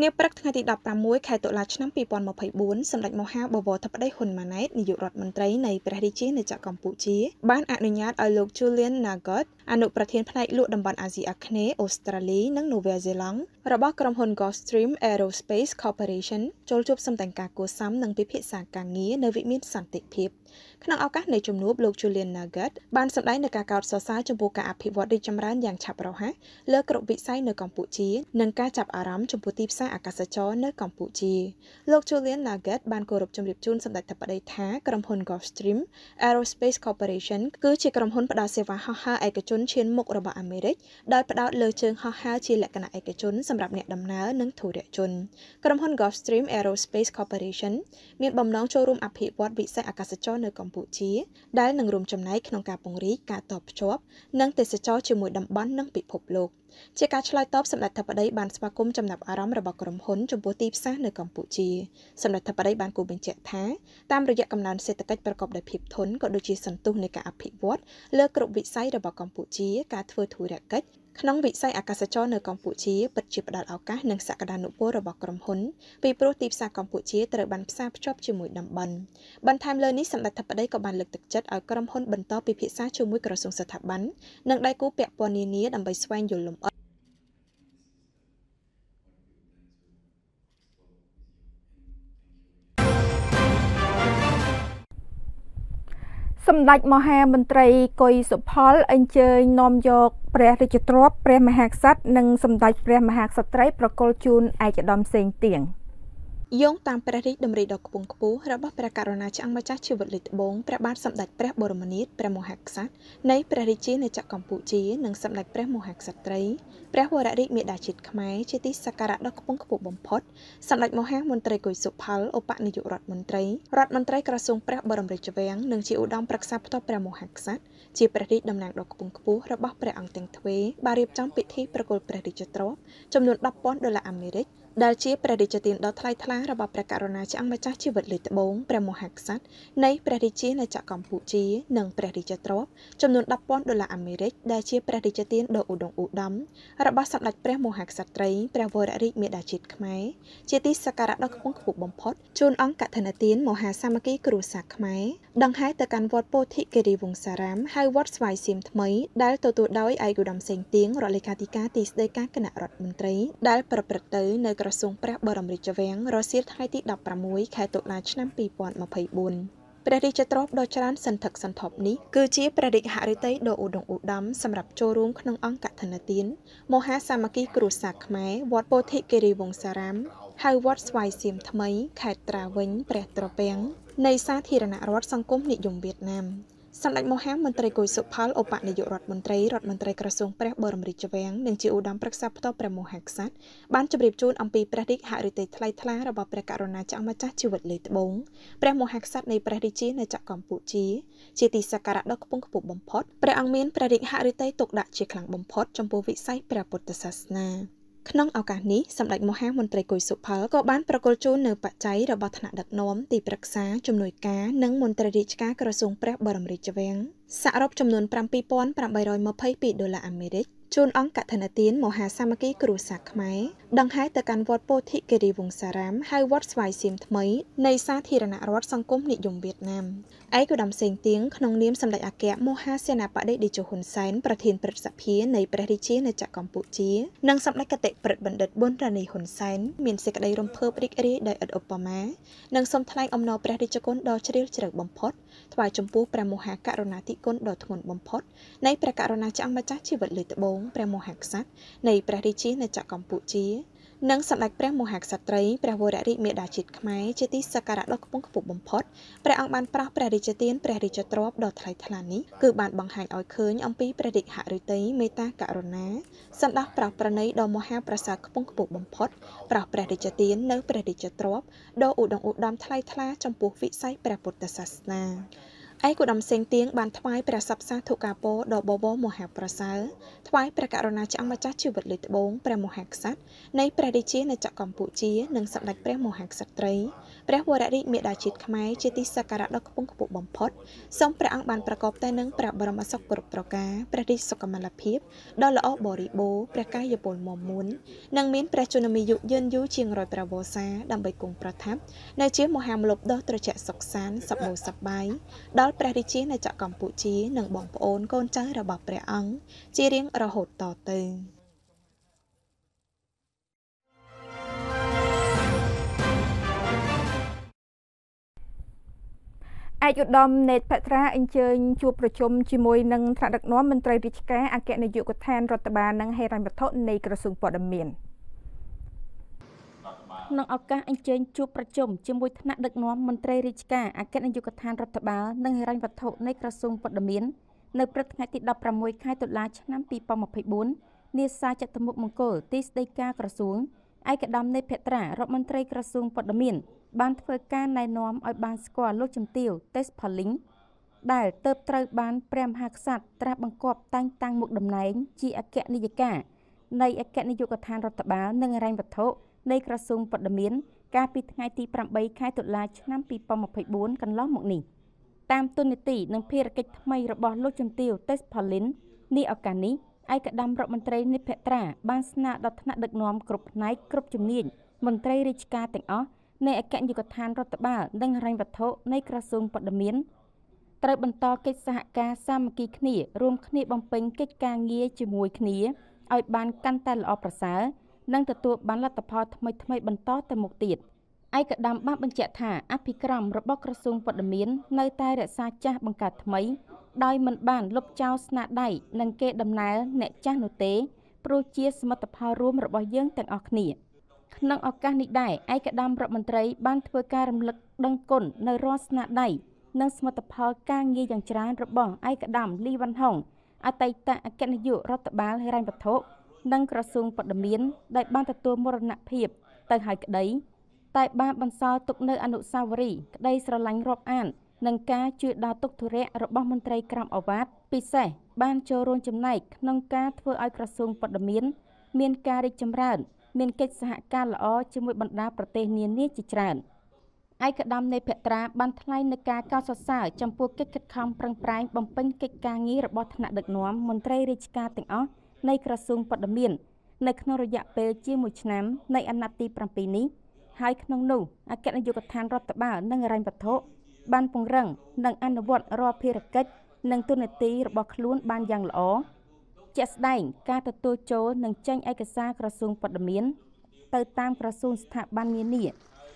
នាព្រឹកថ្ងៃទី16ខែតុលាឆ្នាំ2024សម្ដេចមហាបវរធិបតីហ៊ុនម៉ាណែតនាយករដ្ឋមន្ត្រីនៃព្រះរាជាណាចក្រកម្ពុជាបានអនុញ្ញាតឲ្យលោក Julian Nagel អនុប្រធានផ្នែកលក់តំបន់អាស៊ីអាគ្នេយ៍អូស្ត្រាលីនិងនូវែលសេឡង់របស់ក្រុមហ៊ុន Gulfstream Aerospace Corporation ចូលជួបសម្តែងការគួរសមនិងពិភាក្សាការងារនៅវិមានសន្តិភាព ក្នុងឱកាសនៃជំនួបលោក Julian Nugget បានសម្ដែងនូវការកោតសរសើរចំពោះការអភិវឌ្ឍរីកចម្រើនយ៉ាងឆាប់រហ័សលើគ្រប់វិស័យនៅកម្ពុជានិងការចាប់អារម្មណ៍ចំពោះទីផ្សារអាកាសចរណ៍នៅកម្ពុជាលោក Julian Nugget បានគោរពជម្រាបជូនសម្ដេចធិបតីថាក្រុមហ៊ុន Gulfstream Aerospace Corporation គឺជាក្រុមហ៊ុនផ្ដល់សេវាហោះហើរឯកជនឈានមុខរបស់អាមេរិកដោយផ្ដោតលើជើងហោះហើរជាលក្ខណៈឯកជនសម្រាប់អ្នកដំណើរនិងធុរជនក្រុមហ៊ុន Gulfstream Aerospace Corporation មានបំណងចូលរួមអភិវឌ្ឍវិស័យអាកាសចរណ៍នៅកម្ពុជា ដែលនឹងរួមចំណែកក្នុងការពង្រីកការតភ្ជាប់និងទេសចរជាមួយតំបន់និងពិភពលោកជាការឆ្លើយតបសម្ដេចធិបតីបានស្វាគមន៍ចំណាប់អារម្មណ៍របស់ក្រុមហ៊ុនចំពោះទីផ្សារនៅកម្ពុជាសម្ដេចធិបតីបានគូបញ្ជាក់ថាតាមរយៈកំណើនសេដ្ឋកិច្ចប្រកបដោយភាពធន់ក៏ដូចជាសន្ទុះនៃការអភិវឌ្ឍលើគ្រប់វិស័យរបស់កម្ពុជាការធ្វើធុរកិច្ច ក្នុងវិស័យអាកាសចរនៅកម្ពុជាពិតជាផ្ដល់ឱកាសនិងសក្តានុពលរបស់ក្រុមហ៊ុនពីព្រោះទីផ្សារកម្ពុជាត្រូវបានផ្សារភ្ជាប់ជាមួយតំបន់បន្ថែមលើនេះសម្ដេចធិបតីក៏បានលើកទឹកចិត្តឲ្យក្រុមហ៊ុនបន្តពិភាក្សាជាមួយក្រសួងស្ថាប័ននិងដៃគូពាក់ព័ន្ធនានាដើម្បីស្វែងយល់លម្អិត សម្ដេចមហាមន្ត្រីកុយសុផលអញ្ជើញនាំយកព្រះរាជទ្រព្យព្រះមហាក្សត្រនិងសម្ដេចព្រះមហាក្សត្រីប្រគល់ជូនឯកឧត្តមសេងទៀង។ យោងតាមព្រះរាជតម្រិយដ៏ខ្ពង់ខ្ពស់របស់ព្រះករុណាឆ្អឹងម្ចាស់ជីវិតលេខត្បូងព្រះបាទសម្ដេចព្រះបរមនាថព្រះមហាក្សត្រនៃព្រះរាជាណាចក្រកម្ពុជានិងសម្ដេចព្រះមហាក្សត្រីព្រះវររាជមាតាជាតិខ្មែរជាទីសក្ការៈដ៏ខ្ពង់ខ្ពស់បំផុតសម្ដេចមហាមន្ត្រីគុយសុផលឧបនាយករដ្ឋមន្ត្រីរដ្ឋមន្ត្រីក្រសួងព្រះបរមរាជវាំងនិងជាឧត្តមប្រឹក្សាផ្ទាល់ព្រះមហាក្សត្រជាព្រះរាជតំណាងដ៏ខ្ពង់ខ្ពស់របស់ព្រះអង្គទាំងទ្វេបានរៀបចំពិធីប្រគល់ព្រះរាជទ្រព្យចំនួន10,000ដុល្លារអាមេរិក ដែលជាព្រះរាជទានដ៏ថ្លៃថ្លារបស់ព្រះករុណាឆ្អឹងម្ចាស់ជីវិតលេខត្បូងព្រះមហាក្សត្រនៃព្រះរាជាណាចក្រកម្ពុជានិងព្រះរាជទ្រព្យចំនួន10,000ដុល្លារអាមេរិកដែលជាព្រះរាជទានដ៏ឧត្តមឧត្តមរបស់សម្ដេចព្រះមហាក្សត្រីព្រះវររាជមាតាជាតិខ្មែរជាទីសក្ការៈដ៏ខ្ពង់ខ្ពស់បំផុតជូនអង្គកឋិនទានមហាសាមគ្គីគ្រួសារខ្មែរដង្ហែទៅកាន់វត្តពោធិគិរីវង្សារាមហៅវត្តស្វាយសៀមថ្មីដែលទទួលដោយឯកឧត្តមសេងទៀងរដ្ឋលេខាធិការទីស្តីការគណៈរដ្ឋមន្ត្រីដែលប្រព្រឹត្តទៅនៅក្រសួងព្រះបរមរាជវាំងរសៀលថ្ងៃទី16ខែតុលាឆ្នាំ2024ព្រះរាជទ្រព្យដ៏ច្រើនសន្ធឹកសន្ធាប់នេះគឺជាព្រះរាជហឫទ័យដ៏ឧត្តមឧត្តមសម្រាប់ចូលរួមក្នុងអង្គកឋិនទានមហាសាមគ្គីគ្រួសារខ្មែរវត្តពោធិគិរីវង្សារាមហៅវត្តស្វាយសៀមថ្មីខេត្តត្រាវិញព្រះត្រពាំងនៃសាធារណរដ្ឋសង្គមនិយមវៀតណាម សម្ដេចមហាមន្ត្រីគុយសុផលឧបនាយករដ្ឋមន្ត្រីរដ្ឋមន្ត្រីក្រសួងព្រះបរមរាជវាំងនិងជាឧត្តមប្រឹក្សាផ្ទាល់ព្រះមហាក្សត្របានជម្រាបជូនអំពីព្រះរាជហឫទ័យថ្លៃថ្លារបស់ព្រះករុណាចក្រម្ចាស់ជីវិតលេត្បូងព្រះមហាក្សត្រនៃព្រះរាជាណាចក្រកម្ពុជាជាទីសក្ការៈដ៏ខ្ពង់ខ្ពស់បំផុតព្រះអង្គមានព្រះរាជហឫទ័យទុកដាក់ជាខ្លាំងបំផុតចំពោះវិស័យព្រះពុទ្ធសាសនា ក្នុងឱកាសនេះសម្ដេចមហាមន្ត្រីគុយសុផលក៏បានប្រគល់ជូននៅបច្ច័យរបស់ថ្នាក់ដឹកនាំទីប្រឹក្សាជំនួយការនិងមន្ត្រីរាជការក្រសួងព្រះបរមរាជវាំងសរុបចំនួន7822ដុល្លារអាមេរិក ជូនអង្គកឋិនទានមហាសាមគ្គីគ្រួសារខ្មែរដង្ហែទៅកាន់វត្តពោធិគិរីវង្សារាមហៅវត្តស្វាយសៀមថ្មីនៃសាធារណរដ្ឋសង្គមនិយមវៀតណាមឯកឧត្តមសេងទៀងក្នុងនាមសម្ដេចអគ្គមហាសេនាបតីតេជោហ៊ុនសែនប្រធានព្រឹទ្ធសភានៃព្រះរាជាណាចក្រកម្ពុជានិងសម្ដេចគតិព្រឹទ្ធបណ្ឌិតប៊ុនរ៉ានីហ៊ុនសែនមានសេចក្តីរំភើបរីករាយដោយឥតឧបមានិងសូមថ្លែងអំណរព្រះរាជគុណដ៏ជ្រាលជ្រៅបំផុតថ្វាយចំពោះព្រះមហាករុណាធិគុណដ៏ធ្ងន់បំផុតនៃព្រះករុណាចាស់ម្ចាស់ជីវិតលើត្បូងព្រះមហាក្សត្រនៃព្រះរាជាណាចក្រកម្ពុជា និងសម្ដេចព្រះមហាក្សត្រីព្រះវររាជមាតាជាតិខ្មែរជាទីសក្ការៈដ៏ខ្ពង់ខ្ពស់បំផុតព្រះអង្គបានប្រោសព្រះរាជទានព្រះរាជទ្រព្យដ៏ថ្លៃថ្លានេះគឺបានបង្ហាញឲ្យឃើញអំពីព្រះរាជហឫទ័យមេត្តាករុណាសន្តោសប្រោសប្រណីដ៏មហាប្រសើរខ្ពង់ខ្ពស់បំផុតប្រោសព្រះរាជទាននៅព្រះរាជទ្រព្យដ៏ឧត្តមឧត្តមថ្លៃថ្លាចំពោះវិស័យព្រះពុទ្ធសាសនា ឯកឧត្តមសេងទៀងបានថ្វាយព្រះសពសាធុការពរដល់បវរមហាប្រសើរថ្វាយព្រះករុណាចាស់ម្ចាស់ជីវិតលេខត្បូងព្រះមហាក្សត្រនៃព្រះរាជាណាចក្រកម្ពុជានិងសម្ដេចព្រះមហាក្សត្រីព្រះវររាជមេដាជាតិខ្មែរជាទីសក្ការៈដ៏ខ្ពង់ខ្ពស់បំផុតសូមព្រះអង្គបានប្រកបតែនឹងព្រះបរមសុខគ្រប់ប្រការព្រះរាជសុខុមាលភាពដ៏ល្អបរិបូរណ៍ព្រះកាយពលមមុននិងមានព្រះជន្មាយុយឺនយូរជាងរយព្រះវស្សាដើម្បីគង់ប្រថាប់នៅជាមហាមលុបដ៏ត្រជាក់សុខសាន្តសប្បុរសប្បាយដល់ព្រះរាជាណាចក្រកម្ពុជា និងបងប្អូនកូនចៅរបស់ព្រះអង្គជារៀងរហូតតទៅឯកឧត្តមនេតភត្រាអញ្ជើញជួបប្រជុំជាមួយនឹងថ្នាក់ដឹកនាំមន្ត្រីរាជការអគ្គនាយកដ្ឋានរដ្ឋបាលនិងហេរញ្ញវត្ថុនៃក្រសួងព័ត៌មាន ក្នុងឱកាសអញ្ជើញជួបប្រជុំជាមួយថ្នាក់ដឹកនាំមន្ត្រីរាជការអគ្គនាយកដ្ឋានរដ្ឋបាលនិងហេរញ្ញវត្ថុនៃក្រសួងព័ត៌មាននៅព្រឹកថ្ងៃទី16ខែតុលាឆ្នាំ2024នាសាចតុមុខមង្គលទីស្តីការក្រសួងឯកឧត្តមនៃភត្រារដ្ឋមន្ត្រីក្រសួងព័ត៌មានបានធ្វើការណែនាំឲ្យបានស្គាល់លោកជំទាវតេសផលីងដែលទៅត្រូវបានព្រះមហាក្សត្រត្រាស់បង្គាប់តែងតាំងមុខតំណែងជាអគ្គនាយិកានៃអគ្គនាយកដ្ឋានរដ្ឋបាលនិងហិរញ្ញវត្ថុ នៃក្រសួងព័ត៌មាន កាលពីថ្ងៃទី8ខែតុលាឆ្នាំ2024កន្លងមកនេះតាមទុននីតិនិងភារកិច្ចថ្មីរបស់លោកជំទាវតេសផលីននេះឱកាសនេះឯកឧត្តមរដ្ឋមន្ត្រីនិភត្រាបានស្នើដល់ថ្នាក់ដឹកនាំគ្រប់ផ្នែកគ្រប់ជំនាញមន្ត្រីរាជការទាំងអស់នៃអគ្គនាយកដ្ឋានរដ្ឋបាលនិងហិរញ្ញវត្ថុនៃក្រសួងព័ត៌មានត្រូវបន្តកិច្ចសហការសាមគ្គីគ្នារួមគ្នាបំពេញកិច្ចការងារជាមួយគ្នាឲ្យបានកាន់តែល្អប្រសើរ និងទទួលបានលទ្ធផលថ្មីៗបន្តទៅមុខទៀតឯកឧត្តមបានបញ្ជាក់ថាអភិក្រមរបស់ក្រសួងព័ត៌មាននៅតែរក្សាចាស់បង្កើតថ្មីដោយមិនបានលុបចោលស្នាដៃនិងគេដំណើរអ្នកចាស់នោះទេព្រោះជាសមិទ្ធផលរួមរបស់យើងទាំងអស់គ្នា។ក្នុងឱកាសនេះដែរឯកឧត្តមរដ្ឋមន្ត្រីបានធ្វើការរំលឹកដឹងគុណនៅរាល់ស្នាដៃនិងសមិទ្ធផលការងារយ៉ាងច្រើនរបស់ឯកឧត្តមលីវ៉ាន់ហុងអតីតអគ្គនាយករដ្ឋបាលហិរញ្ញវត្ថុ និងក្រសួងព័ត៌មានដែលបានទទួលមរណភាពទៅហើយក្តី តែបានបន្សល់ទុកនៅអនុស្សាវរីយ៍ក្តីស្រឡាញ់រាប់អាននិងការជួយដល់ទុកធុរៈរបស់មន្ត្រីក្រមអាវ៉ាតពិសេសបានចូលរួមចំណែកក្នុងការធ្វើឲ្យក្រសួងព័ត៌មានមានការរីកចម្រើន មានកិច្ចសហការល្អជាមួយបណ្ដាប្រទេសនានាជាច្រើនឯកឧត្តមនៃភត្រាបានថ្លែងនៅការកោតសរសើរចំពោះកិច្ចខិតខំប្រឹងប្រែងបំពេញកិច្ចការងាររបស់ថ្នាក់ដឹកនាំមន្ត្រីរាជការទាំងអស់ នៃក្រសួងព័ត៌មាននៅក្នុងរយៈពេលជាមួយឆ្នាំនៃអាណត្តិទី7នេះហើយក្នុងនោះអគ្គនាយកដ្ឋានរដ្ឋបាលនិងហិរញ្ញវត្ថុបានពង្រឹងនិងអនុវត្តរាល់ភារកិច្ចនិងទូនាទីរបស់ខ្លួនបានយ៉ាងល្អជាក់ស្ដែងការទទួលចូលនិងចេញឯកសារក្រសួងព័ត៌មានទៅតាមក្រសួងស្ថាប័ននានា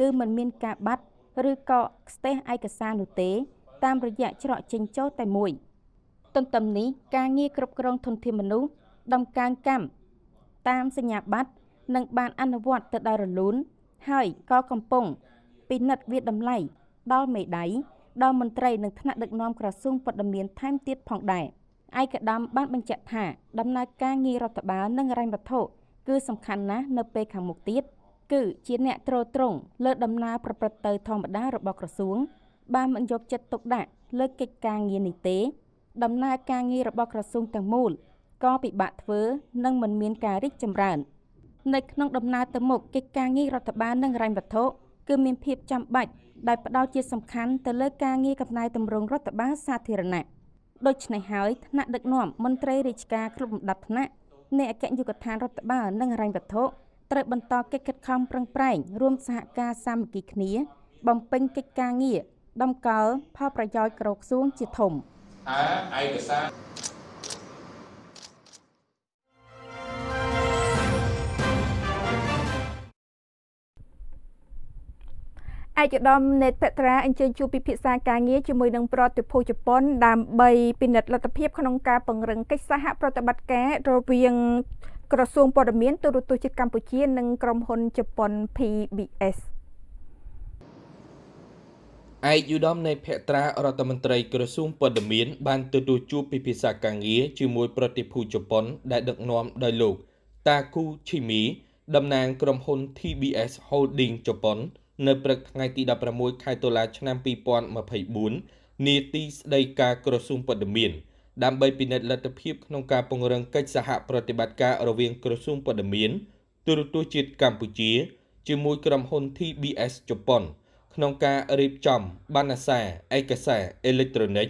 គឺមិនមានការបាត់ឬក៏ស្ទះឯកសារនោះទេ តាមរយៈច្រកចេញចូលតែមួយ ទន្ទឹមនេះការងារគ្រប់គ្រងធនធានមនុស្ស ដំកើងកម្មតាមសញ្ញាបត្រនឹងបានអនុវត្តទៅដោយរលូនហើយក៏កំពុងពិនិត្យវាតម្លៃដល់មេដៃដល់មន្ត្រីនិងថ្នាក់ដឹកនាំក្រសួងព័ត៌មានថែមទៀតផងដែរ។ឯកឧត្តមបានបញ្ជាក់ថាដំណើរការងាររដ្ឋបាលនិងហិរញ្ញវត្ថុគឺសំខាន់ណាស់នៅពេលខាងមុខទៀតគឺជាអ្នកត្រួតត្រងលើដំណើរប្រព្រឹត្តទៅធម្មតារបស់ក្រសួង បានមិនយកចិត្តទុកដាក់លើកិច្ចការងារនេះទេ ដំណើរការងាររបស់ក្រសួងទាំងមូល ក៏ពិបាកធ្វើនិងមិនមានការរីកចម្រើននៅក្នុងដំណើរទៅមុខកិច្ចការងាររដ្ឋបាលនិងហិរញ្ញវត្ថុគឺមានភាពចាំបាច់ដែលផ្ដោតជាសំខាន់ទៅលើការងារកំណែតម្រង់រដ្ឋបាលសាធារណៈដូច្នេះហើយថ្នាក់ដឹកនាំមន្ត្រីរាជការគ្រប់លំដាប់ថ្នាក់នៃអគ្គនាយកដ្ឋានរដ្ឋបាលនិងហិរញ្ញវត្ថុត្រូវបន្តកិច្ចខិតខំប្រឹងប្រែងរួមសហការសាមគ្គីគ្នា បំពេញកិច្ចការងារដំកល់ផលប្រយោជន៍ក្រសួងជាធំតើឯកសារ ឯកឧត្តមនេតពេត្រាអញ្ជើញជួបពិភាក្សាការងារជាមួយនឹងប្រតិភូជប៉ុនដើម្បីពិនិត្យលទ្ធភាពក្នុងការពង្រឹងកិច្ចសហប្រតិបត្តិការរវាងក្រសួងព័ត៌មានទូរទស្សន៍ជាតិកម្ពុជា និងក្រុមហ៊ុនជប៉ុន PBS ឯកឧត្តមនៃភក្ត្រារដ្ឋមន្ត្រីក្រសួងព័ត៌មាន បានទទួលជួបពិភាក្សាការងារជាមួយប្រតិភូជប៉ុន ដែលដឹកនាំដោយលោកតាគូឈីមីតំណាងក្រុមហ៊ុន TBS Holding ជប៉ុន នៅព្រឹកថ្ងៃទី16ខែតុលាឆ្នាំ2024នីតិស្តីការក្រសួងព័ត៌មានដើម្បីពិនិត្យលទ្ធភាពក្នុងការពង្រឹងកិច្ចសហប្រតិបត្តិការរវាងក្រសួងព័ត៌មានទូរទស្សន៍ជាតិកម្ពុជា ជាមួយក្រុមហ៊ុន TBS ជប៉ុន ក្នុងការរៀបចំបណ្ណសារឯកសារអេឡិចត្រូនិក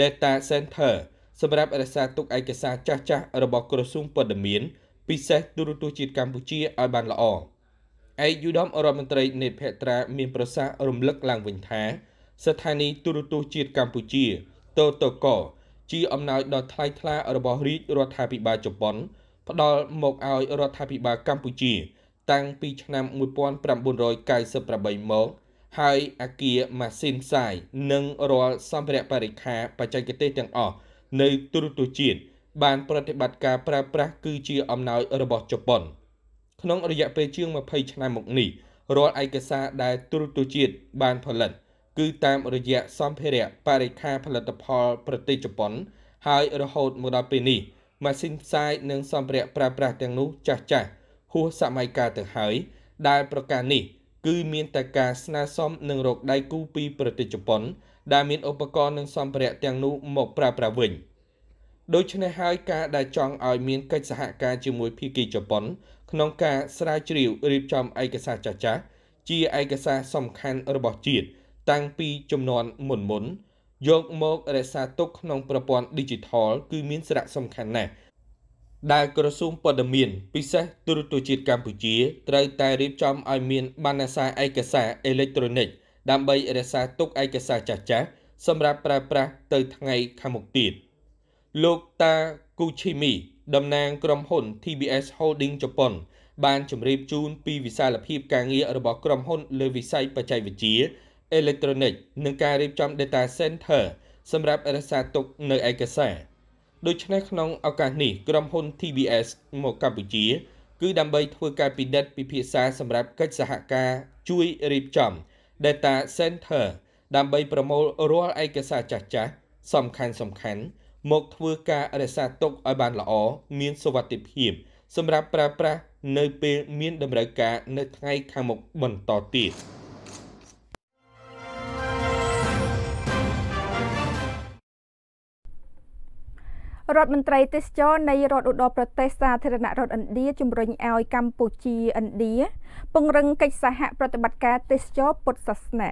Data Center សម្រាប់រក្សាទុកឯកសារចាស់ៗរបស់ក្រសួងព័ត៌មានពិសេសទូរទស្សន៍ជាតិកម្ពុជាឲ្យបានល្អ ឯកយុដមរដ្ឋមន្ត្រីនេតភត្រាមានប្រសាសន៍រំលឹកឡើងវិញថា ស្ថានីយ៍ទូរទស្សន៍ជាតិកម្ពុជាតតកជាអំណោយដ៏ថ្លៃថ្លារបស់រាជរដ្ឋាភិបាលជប៉ុន ផ្ដល់មកឲ្យរដ្ឋាភិបាលកម្ពុជា តាំងពីឆ្នាំ1998មកហើយអាគារម៉ាស៊ីនផ្សាយនិងរាល់សម្ភារៈបរិក្ខារបច្ចេកទេសទាំងអស់នៅទូរទស្សន៍ជាតិបានប្រតិបត្តិការប្រើប្រាស់គឺជាអំណោយរបស់ជប៉ុន ក្នុងរយៈពេលជាង20ឆ្នាំមកនេះរាល់ឯកសារដែលទូរទស្សន៍ជាតិបានផលិត គឺតាមរយៈសម្ភារៈបរិក្ខារផលិតផលប្រទេសជប៉ុន ហើយរហូតមកដល់ពេលនេះម៉ាស៊ីនផ្សាយនិងសម្ភារៈប្រើប្រាស់ទាំងនោះចាស់ចាស់ហួសសម័យកាលទៅហើយ ដែលប្រការនេះ គឺមានតែការស្នើសុំនឹងរកដៃគូពីប្រទេសជប៉ុន ដែលមានឧបករណ៍និងសម្ភារៈទាំងនោះមកប្រើប្រាស់វិញដូច្នេះហើយការដែលចង់ឲ្យមានកិច្ចសហការជាមួយភាគីជប៉ុន ក្នុងការស្រាវជ្រាវរៀបចំឯកសារចាស់ចាស់ជាឯកសារសំខាន់របស់ជាតិតាំងពីចំនួនមុនមុនយកមករក្សាទុកក្នុងប្រព័ន្ធ Digital គឺមានសារៈសំខាន់ណាស់ដែលក្រសួងព័ត៌មានពិសេសទូរទស្សន៍ជាតិកម្ពុជាត្រូវតែរៀបចំឲ្យមានបណ្ណសារឯកសារអេឡិចត្រូនិកដើម្បីរក្សាទុកឯកសារចាស់ចាស់សម្រាប់ប្រើប្រាស់ទៅថ្ងៃខាងមុខទៀតលោកតាគូឈីមី តំណាងក្រុមហ៊ុន TBS Holding ជប៉ុន បានជម្រាបជូនពីវិសាលភាពការងាររបស់ក្រុមហ៊ុនលើវិស័យបច្ចេកវិទ្យាអេឡិចត្រូនិកនិងការរៀបចំ data center សម្រាប់រក្សាទុកនៅឯកសារដូច្នេះក្នុងឱកាសនេះក្រុមហ៊ុន TBS មកកម្ពុជា គឺដើម្បីធ្វើការពិនិត្យពិភាក្សាសម្រាប់កិច្ចសហការជួយរៀបចំ data center ដើម្បីប្រមូលរាល់ឯកសារចាស់ៗសំខាន់សំខាន់ មកធ្វើការរក្សាទុកឲ្យបានល្អមានសុវត្ថិភាពសម្រាប់ប្រើប្រាស់នៅពេលមានតម្រូវការនៅថ្ងៃខាងមុខបន្តទៀត។រដ្ឋមន្ត្រីទេសចរនៃរដ្ឋឧត្តរប្រទេសសាធារណរដ្ឋឥណ្ឌាជំរុញឲ្យកម្ពុជាឥណ្ឌាពង្រឹងកិច្ចសហប្រតិបត្តិការទេសចរពុទ្ធសាសនា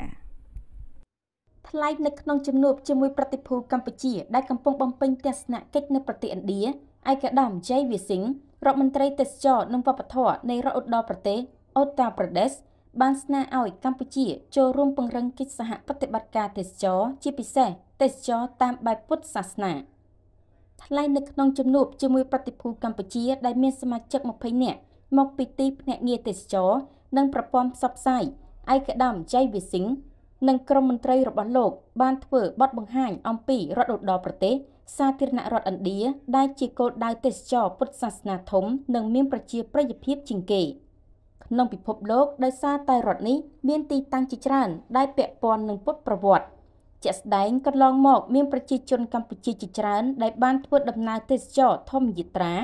ថ្លែងនៅក្នុងជំនួបជាមួយប្រតិភូកម្ពុជាដែលកំពុងបំពេញទស្សនកិច្ចនៅប្រទេសឥណ្ឌាឯកឧត្តមជ័យវិសិងរដ្ឋមន្ត្រីទេសចរនិងវប្បធម៌នៃរដ្ឋឧត្តរប្រទេសអូតាប្រទេសបានស្នើឲ្យកម្ពុជាចូលរួមពង្រឹងកិច្ចសហប្រតិបត្តិការទេសចរជាពិសេសទេសចរតាមបែបពុទ្ធសាសនា។ថ្លែងនៅក្នុងជំនួបជាមួយប្រតិភូកម្ពុជាដែលមានសមាជិក20នាក់មកពីទីភ្នាក់ងារទេសចរនិងប្រព័ន្ធផ្សព្វផ្សាយឯកឧត្តមចៃវិសិង និងក្រុមមន្ត្រីរបស់លោក បានធ្វើបទបង្ហាញអំពីរដ្ឋឧត្តរប្រទេសសាធារណរដ្ឋឥណ្ឌាដែលជាគោលដៅទេសចរពុទ្ធសាសនាធំ និងមានប្រជាប្រិយភាពជាងគេក្នុងពិភពលោកដោយសារតែរដ្ឋនេះមានទីតាំងជាច្រើនដែលពាក់ព័ន្ធនឹងពុទ្ធប្រវត្តិជាក់ស្ដែងកន្លងមកមានប្រជាជនកម្ពុជាជាច្រើនដែលបានធ្វើដំណើរទេសចរធម្មយាត្រា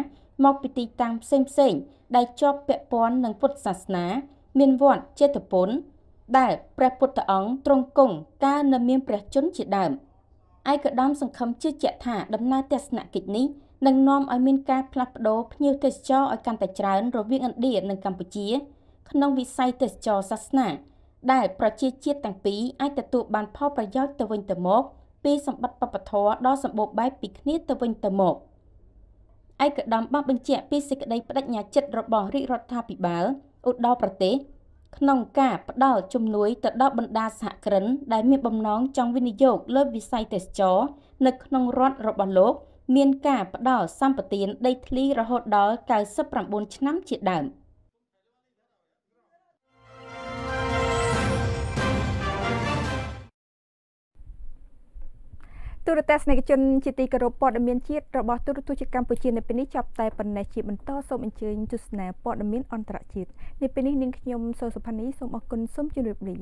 មកពីទីតាំងផ្សេងផ្សេងដែលជាប់ពាក់ព័ន្ធនឹងពុទ្ធសាសនា មានវត្តចេតពុន ដែលព្រះពុទ្ធអង្គទ្រង់គង់កាលនៅមានព្រះជន្មជាដើមឯកឧត្តមសង្ឃឹមជឿជាក់ថាដំណើរទស្សនកិច្ចនេះនឹងនាំឲ្យមានការផ្លាស់ប្ដូរភ្ញៀវទេសចរឲ្យកាន់តែច្រើនរវាងឥណ្ឌានិងកម្ពុជា ក្នុងវិស័យទេសចរសាសនាដែលប្រជាជាតិទាំងពីរអាចទទួលបានផលប្រយោជន៍ទៅវិញទៅមកពីសម្បត្តិបព្វធម៌ដ៏សម្បូរបែបពីគ្នាទៅវិញទៅមកឯកឧត្តមបានបញ្ជាក់ពីសេចក្តីបដិញ្ញាចិត្តរបស់រាជរដ្ឋាភិបាលឧត្តរប្រទេស ក្នុងការផ្ដល់ជំនួយទៅដល់បណ្ដាសហគ្រិនដែលមានបំណងចង់វិនិយោគលើវិស័យទេសចរនៅក្នុងរដ្ឋរបស់លោក មានការផ្ដល់សម្បទានដីធ្លីរហូតដល់99ឆ្នាំជាដើម។ ទូរទស្សនិកជនជាទីគោរពព័ត៌មានជាតិរបស់ទូរទស្សន៍ជាតិកម្ពុជានៅពេលនេះចាប់តែប៉ុណ្ណេះជាបន្តសូមអញ្ជើញទស្សនាព័ត៌មានអន្តរជាតិនៅពេលនេះនាងខ្ញុំសូសុផានីសូមអរគុណសូមជម្រាបលា